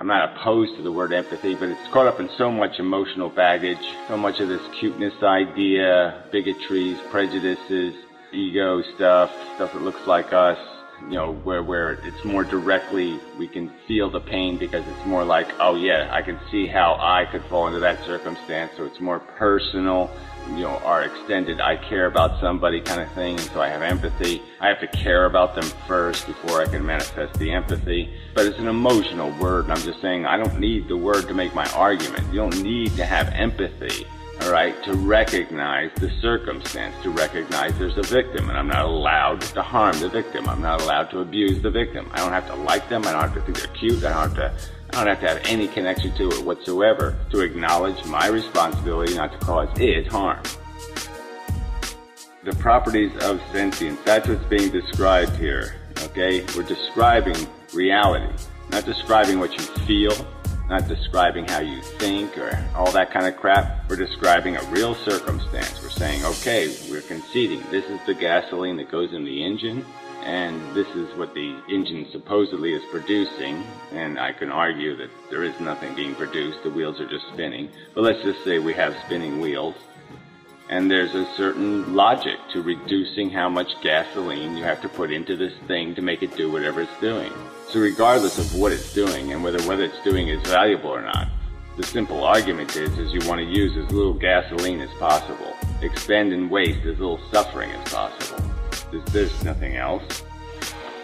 I'm not opposed to the word empathy, but it's caught up in so much emotional baggage, so much of this cuteness idea, bigotries, prejudices, ego stuff, stuff that looks like us, you know, where, where it's more directly, we can feel the pain because it's more like, oh yeah, I can see how I could fall into that circumstance. So it's more personal, you know, our extended, I care about somebody kind of thing. And so I have empathy. I have to care about them first before I can manifest the empathy. But it's an emotional word. And I'm just saying, I don't need the word to make my argument. You don't need to have empathy all right, to recognize the circumstance, to recognize there's a victim, and I'm not allowed to harm the victim. I'm not allowed to abuse the victim. I don't have to like them. I don't have to think they're cute. I don't have to. I don't have to have any connection to it whatsoever to acknowledge my responsibility not to cause it harm. The properties of sentience, that's what's being described here. Okay? We're describing reality, not describing what you feel, not describing how you think or all that kind of crap. We're describing a real circumstance. We're saying, okay, we're conceding this is the gasoline that goes in the engine, and this is what the engine supposedly is producing. And I can argue that there is nothing being produced, the wheels are just spinning. But let's just say we have spinning wheels. And there's a certain logic to reducing how much gasoline you have to put into this thing to make it do whatever it's doing. So regardless of what it's doing and whether what it's doing is valuable or not, the simple argument is, is you want to use as little gasoline as possible. Expend and waste as little suffering as possible. There's, there's nothing else.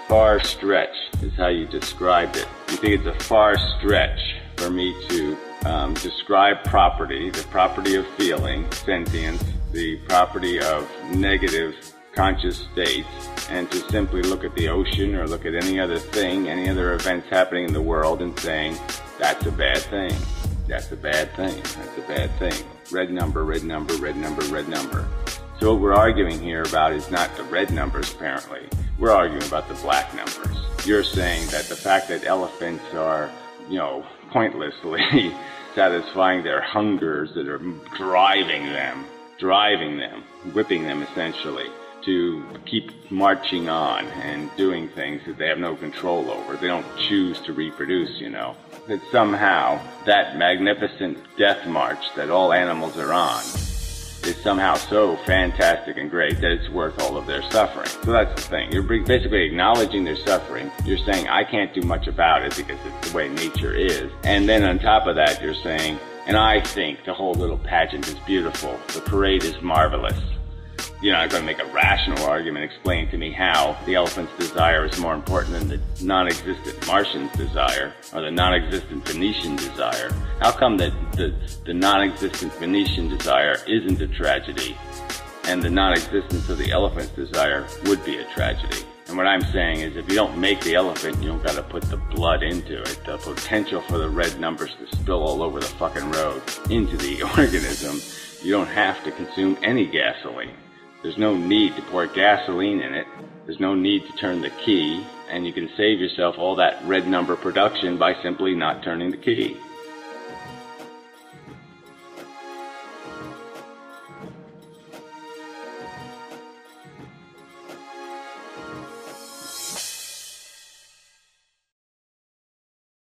Far stretch is how you described it. You think it's a far stretch for me to um, describe property, the property of feeling, sentience, the property of negative conscious states, and to simply look at the ocean or look at any other thing, any other events happening in the world and saying, that's a bad thing. That's a bad thing. That's a bad thing. Red number, red number, red number, red number. So what we're arguing here about is not the red numbers, apparently. We're arguing about the black numbers. You're saying that the fact that elephants are, you know, pointlessly satisfying their hungers that are driving them, driving them, whipping them essentially to keep marching on and doing things that they have no control over. They don't choose to reproduce, you know. That somehow that magnificent death march that all animals are on is somehow so fantastic and great that it's worth all of their suffering. So that's the thing. You're basically acknowledging their suffering. You're saying, I can't do much about it because it's the way nature is. And then on top of that, you're saying, and I think the whole little pageant is beautiful. The parade is marvelous you're not going to make a rational argument explaining to me how the elephant's desire is more important than the non-existent Martian's desire or the non-existent Venusian desire. How come that the, the non-existent Venusian desire isn't a tragedy and the non-existence of the elephant's desire would be a tragedy? And what I'm saying is if you don't make the elephant, you don't gotta put the blood into it. The potential for the red numbers to spill all over the fucking road into the organism, you don't have to consume any gasoline. There's no need to pour gasoline in it. There's no need to turn the key, and you can save yourself all that red number production by simply not turning the key.